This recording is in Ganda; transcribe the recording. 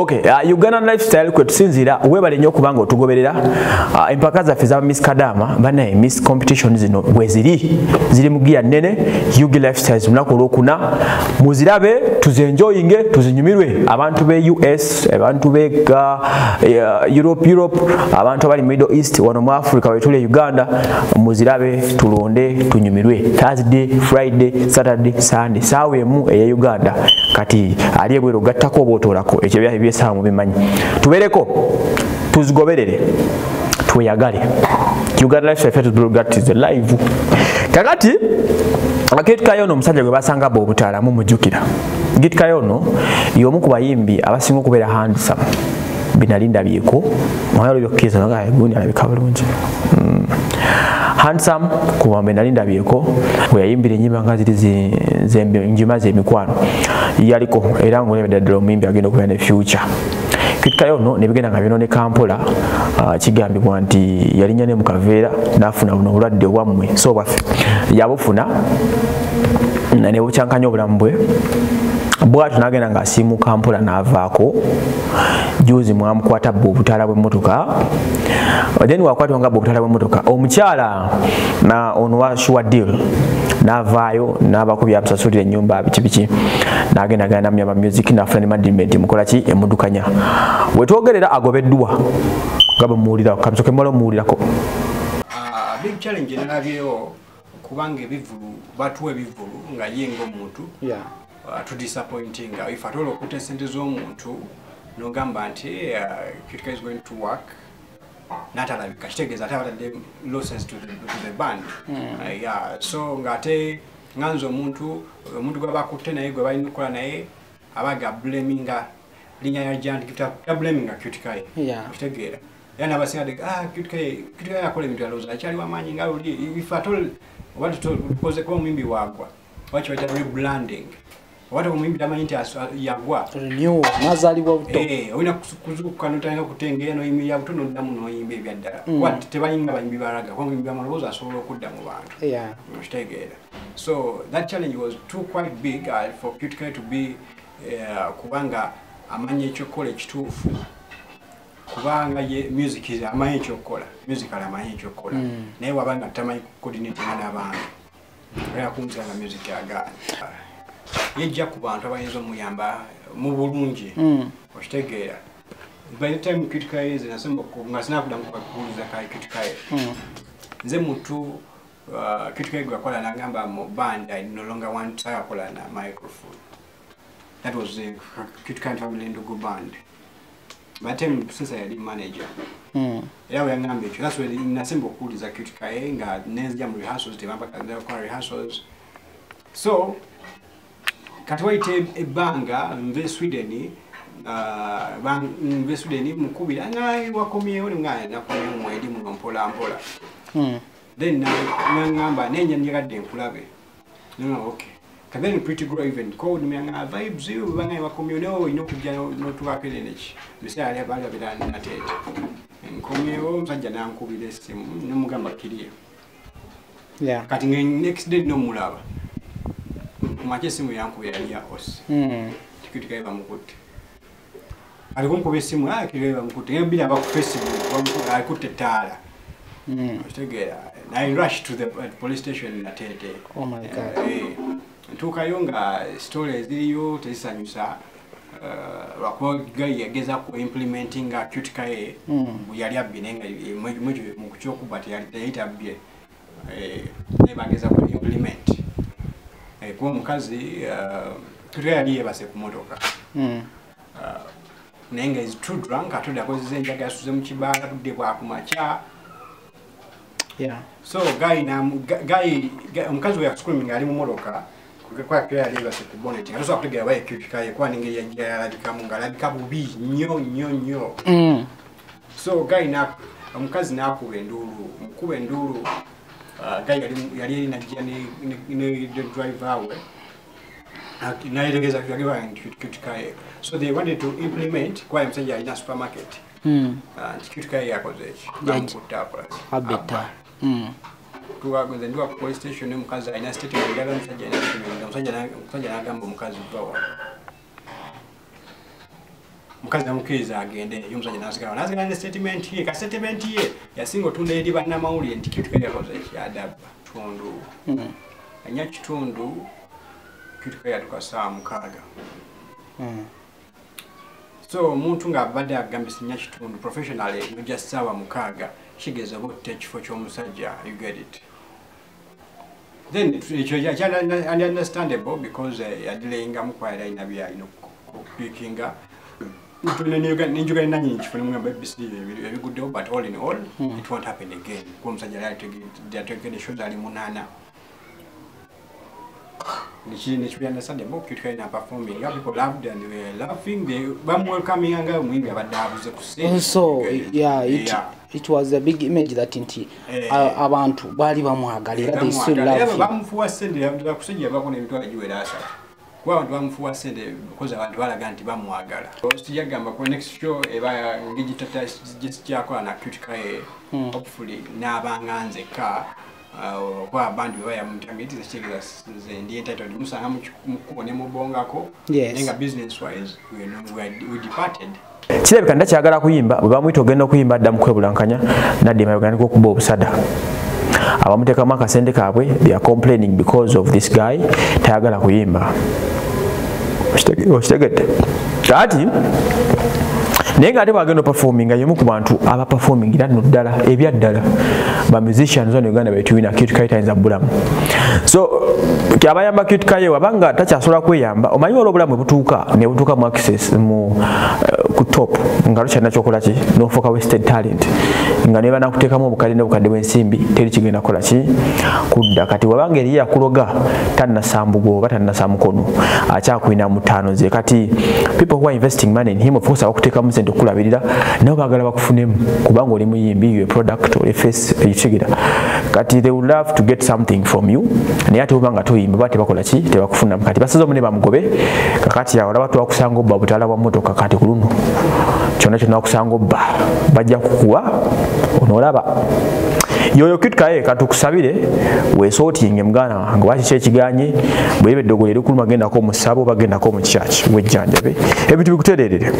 okay. Uh, uganda lifestyle kwe tusinziira webale nnyo okuba nga otugoberera. Uh, empaka zaffe za miss kadama banaye miss competition zino bwe ziri. Mu giya nnene ug lifestyles lunaku olwokuna. Muzirabe tuzenjoyinge tuzinyumirwe. Abantu be us abantu be uh, europe europe abantu abali middle east wano mu africa wetuli uganda. Muzirabe tulonde tunyumirwe. Thursday friday saturday sunday saawa emu eya uganda. Kati ali ebweru ogattako oba otoolako ekyo byayo byesaawa mubimanyi tubeereko tuzigoberere tweyagale. Uganda life tugatize live. Kakati akitkayono omusajja gwe basanga ba obutaalamu mujjukira gitkayono y'omu ku bayimbi abasinga okubeera handsome. Binali ndabyeko mwayalo byokkiriza naga gundi alabika bulungi. Mm. Handsome kubambe nali ndabyeko bwe yayimbira ennyimba nga ziri njima z'emikwano yaliko era ngaolebedde ddala omuyimbi agenda okubeera ne future. Kitikayo no nebigenda nga byonooneka mpola kigambibwa nti yalinnya ne mukaveera n'afuna buno obulwadde obwammwe so bwaffe. Yabufuna nebukyankanya obulamu bwe bwatyo nagenda ngaasiimuka mpola n'avaako juzi mwamukwata bwe obutaala bw'emmotoka then wakwatibwa nga bwe obutaala bw'emmotoka. Omukyala ono wa shuwadil n'avaayo n'abakubi amusasulira ennyumba biki biki n'agenda genda namuyamba music n'afuna ne management mukola ki? Emuddukanya. Wetwogerera agobeddwa. Nga bwe muwulira kabisoke mmala omuwulirako. Big challenge nalabyewo kubanga ebivulu batuwa ebivulu nga ye ngaomuntu uh, tudisappointing if at all okutta esente z'omuntu nogamba nti critica is going to work. Natalabika kitegeeza ate abatadde losses to the, to the band. Mm. yeah. so ngaate nganza omuntu omuntu gwe bakutte naye gwe balina okukola naye abaga blaminga linnya ya jandi tablaminga cuticaye kitegeera. Era nabasinga ah cuticaye cuticaye akola ebintu yalooza akyali wamaanyi nga luli if at all oba tukoze kuba omuyimbi wagwa oba kiba kya rebranding oba omuyimbi tamanyi nti yagwa. Nazaalibwa buto. Olina kuzukuka notandika okutengeera noyimirira buto noddamu noyimba ebyaddala. Kuba tebayinga bayimbi baraga kuba omuyimbi amaloboozi asobola okudda mu bantu. Okitegeera. So that challenge was too quite big uh, for cuticaye to be uh, kubanga amanya ekyokukola ekituufu. Kubanga ye music amanyi ekyokukola musical amanyi ekyokukola naye wabanga tamanyi kucoordinatinga n'abantu era kunzira nga music agaana yejja ku bantu abayinza omuyamba mu bulungi. Okitegeera. By the time criticaye nze nasemba nga sinakudamu kukubuuliza ka criticaye nze muntu criticaye gwe yakola nagamba mu band i no longer want sayakola na microphone. That was the criticaye family ndugu band. By the time since yali manager. Era we yangamba ekyo that's why nasemba okuwuliza criticaye nga nenzija mu rehearsals tebampaka rehearsals. So kati waite ebbanga nve sweden nve sweden mukubira nga wakomyewo nga nakomyewo mwedi muno mpola mpola then nangamba nenyanyagadde nkulabe. Ok katheni pretty grow even called me nga vibes you banga wakomyewo nawe olina okujja notubako eneki biseera ali bali babira nateete nkomyewo omusajja nankubira essimu nemugamba kiriyo kati next day nomulaba kumakya esimu yankubira yali ya os tikitikaye bamukutte alikunkuba esimu kirigaye bamukutte ngebiri aba ku facebook alikutte ettaala. Okitegeera i rush to the police station natete ntuukayo nga story eziriyo tezisanyusa lwakuba gai yagezaku implementinga cutikaye yali abbye naye nga mukyokuba teyali tabbye. Naye bagezaku implement kuba omukazi tutera yali yebase ku motoka naye nga is too drunk atudde akozesa enjaga yasuze mu kibaala tudde bwakumakya so omukazi we yascreaming ali mu motoka kwakira yali yebase ku bonnet nga tosobola kutegeera baye kipikaye kuba nengeri yajja yalabikamu ngaalabika bubi nnyo nnyo nnyo. So gayi omukazi n'akuba enduulu mukuba enduulu gayi yali eri najja ne driver we nayetegeza yageba kitikaye so they wanted to implement kwa musajja alina supermarket. Nti kitikaye yakoze eki mm police station omukazi alina statement yaga omusajja alina statement omusajja n'agamba omukazi vawa mukazi namukkiriza agende ye omusajja nasigala. Nasigala ne statement ye ka statement ye yasinga otunda eri bannamawulire nti kitukayakoze kyadabba. Tundu Mm. anya kitundu kitukaya tukasaawa mukaaga. Mm. so omuntu ng'abadde agambye sinya kitundu professionally nojja ssaawa mukaaga kigeza oba otta ekifo ky'omusajja you get it? Then ekyo kyali understandable because eh, yadireyingamu kwayira alina byalina okupikinga ninjogera nanyini kifo nimugamba abc ebiguddewo but all in all it won't happen again kuba omusajja yategedde shows ali munaana nekibyandasandemo kitukali na performing yeah, people loved and were laughing they bamwelcoming nga omwimbi abadde abuze ku so yeah it, Yeah. it was a big image that nti Eh. a- abantu baali bamwagala era they still love him bamufuwa sente kusajja yavako nemitwalo giwera asatu kuba abantu bamufuwa sente because abantu balaga nti bamwagala. Sijagamba ku next show eba ngigitata kyakola na cutikaye hopefully nabanga nzekka uh, kuba abandi bebayamutangetiza kitegeeza nze ndi entitled musanga mukubo nemubongako Yes. naye nga business wise we, departed. Kirabika ndakyagala kuyimba bwe bamwyita ogenda okuyimba adda mukwebulankanya naddima yogandika okuba obusada. Abamuteekamu akasente kaabwe they are complaining because of this guy tayagala kuyimba okitegedde ati naye ngaate bwagenda opafominga yemu ku bantu abapafomingira nno ddala ebyaddala ba musicians on uganda betwina kitkaye tayinza bulamu so kyabayamba kitkaye wabanga takyasobola kweyamba omanyi wala obulamu bwebutuuka nebutuuka mu access mu ku top nga tokyalina kyokola ki? Nofuuka wasted talent. Nga neba nakuteekamu obukadde n'obukadde bw'ensimbi teri kigenda kukola ki? Kudda. Kati wabanga eriye yakuloga tannasa mbugo oba tannasa mukono akyakwina mu ttaano ze. Kati people who are investing money in him of course abakuteekamu sente okulabirira nabo baagala bakufunemu kubanga oli muyimbi your product oli face ekitegera kati they would love to get something from you. Naye ate obanga toyimba ba tebakola ki? Tebakufunamu kati. Basaze omu ne bamugobe. Kakati awo olaba twakusanga obba butaala bwa motoka kati ku luno. Kyonna kyonna wakusanga obba. Bajja kukuwa onoolaba yoyo kitkaye katukusabire wesootinge muganda wange wakiki ekiganye bweba eddogo lyerikuluma gendako omusabo oba gendako omukyaki wejjanjabe ebintu bikutereerere